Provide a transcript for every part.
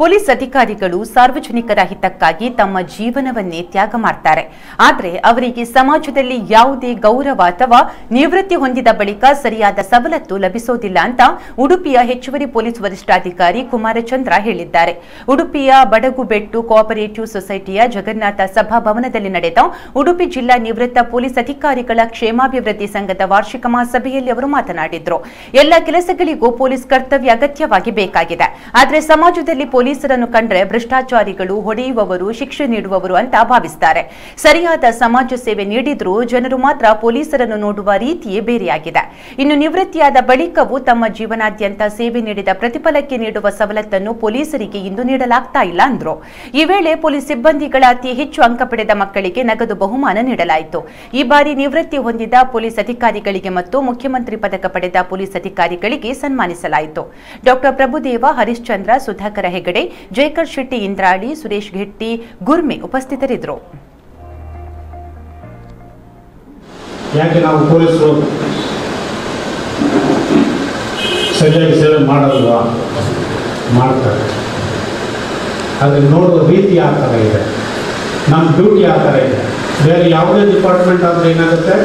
Police ಅಧಿಕಾರಿಗಳು ಸಾರ್ವಜನಿಕರ ಹಿತಕ್ಕಾಗಿ ತಮ್ಮ ಜೀವನವನ್ನೇ ತ್ಯಾಗ ಮಾಡ್ತಾರೆ. ಆದರೆ ಅವರಿಗೆ ಸಮಾಜದಲ್ಲಿ ಯಾವುದೇ ಗೌರವ ಅಥವಾ ನಿವೃತ್ತಿ ಹೊಂದಿದ ಬಳಿಕ ಸರಿಯಾದ ಸವಲತ್ತು ಲಭಿಸೋದಿಲ್ಲ ಅಂತ ಉಡುಪಿಯ ಹೆಚ್ಚುವರಿ ಪೊಲೀಸ್ ವರಿಷ್ಠಾಧಿಕಾರಿ ಕುಮಾರಚಂದ್ರ ಹೇಳಿದ್ದಾರೆ. ಉಡುಪಿಯ ಬಡಗುಬೆಟ್ಟು ಕೋಆಪರೇಟಿವ್ ಸೊಸೈಟಿಯ ಜಗನ್ನಾಥ ಸಭಾಭವನದಲ್ಲಿ ನಡೆದ ಉಡುಪಿ ಜಿಲ್ಲಾ ನಿವೃತ್ತ ಪೊಲೀಸ್ ಅಧಿಕಾರಿಗಳ ಕ್ಷೇಮಾಭಿವೃದ್ಧಿ ಸಂಘದ ವಾರ್ಷಿಕ ಮಹಾಸಭೆಯಲ್ಲಿ ಅವರು ಮಾತನಾಡಿದ್ರು. ಎಲ್ಲ ಕೆಲಸಗಳಿಗೂ ಪೊಲೀಸ್ ಕರ್ತವ್ಯ ಅಗತ್ಯವಾಗಿ ಬೇಕಾಗಿದೆ. ಆದರೆ ಸಮಾಜದಲ್ಲಿ ಪೊಲೀಸರನ್ನು ಕಂಡ್ರೆ ಭ್ರಷ್ಟಾಚಾರಿಗಳು ಹೊಡೆಯುವವರು, ಶಿಕ್ಷೆ ನೀಡುವವರು ಅಂತ ಭಾವಿಸ್ತಾರೆ. ಸರಿಯಾದ ಸಮಾಜ ಸೇವೆ ನೀಡಿದ್ರೂ ಜನರು ಮಾತ್ರ ಪೊಲೀಸರನ್ನು ನೋಡುವ ರೀತಿಯೇ ಬೇರೆಯಾಗಿದೆ. ಇನ್ನು ನಿವೃತ್ತಿಯಾದ ಬಳಿಕವೂ ತಮ್ಮ ಜೀವನಾದ್ಯಂತ ಸೇವೆ ನೀಡಿದ ಪ್ರತಿಫಲಕ್ಕೆ ನೀಡುವ ಸವಲತ್ತನ್ನು ಪೊಲೀಸರಿಗೆ ಇಂದು ನೀಡಲಾಗ್ತಾ ಇಲ್ಲ ಅಂದ್ರು. ಈ ವೇಳೆ ಪೊಲೀಸ್ ಸಿಬ್ಬಂದಿಗಳ ಅತಿ ಹೆಚ್ಚು ಅಂಕ ಪಡೆದ ಮಕ್ಕಳಿಗೆ ನಗದು ಬಹುಮಾನ ನೀಡಲಾಯಿತು. ಈ ಬಾರಿ ನಿವೃತ್ತಿ ಹೊಂದಿದ ಪೊಲೀಸ್ ಅಧಿಕಾರಿಗಳಿಗೆ ಮತ್ತು ಮುಖ್ಯಮಂತ್ರಿ ಪದಕ ಪಡೆದ ಪೊಲೀಸ್ ಅಧಿಕಾರಿಗಳಿಗೆ ಸನ್ಮಾನಿಸಲಾಯಿತು. ಡಾಕ್ಟರ್ ಪ್ರಭುದೇವ, ಹರಿಶ್ಚಂದ್ರ, ಸುಧಾಕರ ಹೆಗಡೆ ಜಯಕರ್ ಶೆಟ್ಟಿ ಇಂದ್ರಾಳಿ, ಸುರೇಶ್ ಘೆಟ್ಟಿ ಗುರ್ಮೆ ಉಪಸ್ಥಿತರಿದ್ದರು. ಯಾಕೆ ನಾವು ಪೊಲೀಸರು ಸರಿಯಾಗಿ ಸೇವೆ ಮಾಡಲ್ವಾ? ಮಾಡ್ತಾರೆ. ಆದರೆ ನೋಡುವ ರೀತಿ ಆ ಥರ ಇದೆ. ನಮ್ಮ ಡ್ಯೂಟಿ ಆ ಥರ ಇದೆ. ಬೇರೆ ಯಾವುದೇ ಡಿಪಾರ್ಟ್ಮೆಂಟ್ ಆದರೆ ಏನಾಗುತ್ತೆ?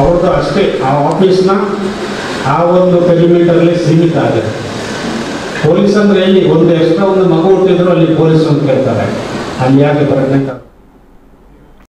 ಅವ್ರದ್ದು ಅಷ್ಟೇ. ಆ ಆಫೀಸ್ನ ಆ ಒಂದು ಪೆರಿಮೀಟರಲ್ಲಿ ಸೀಮಿತ ಆಗಿದೆ. ಪೊಲೀಸ್ ಅಂದ್ರೆ ಎಲ್ಲಿ? ಒಂದು ಎಕ್ಸ್ಟ್ರಾ ಒಂದು ಮಗು ಹುಟ್ಟಿದ್ರು ಅಲ್ಲಿ ಪೊಲೀಸ್ ಅಂತ ಕೇಳ್ತಾರೆ. ಅಲ್ಲಿ ಯಾಕೆ ಪ್ರೆಗ್ನೆಂಟ್